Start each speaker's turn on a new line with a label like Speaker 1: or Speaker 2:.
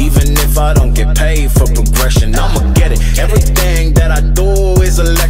Speaker 1: even if I don't get paid for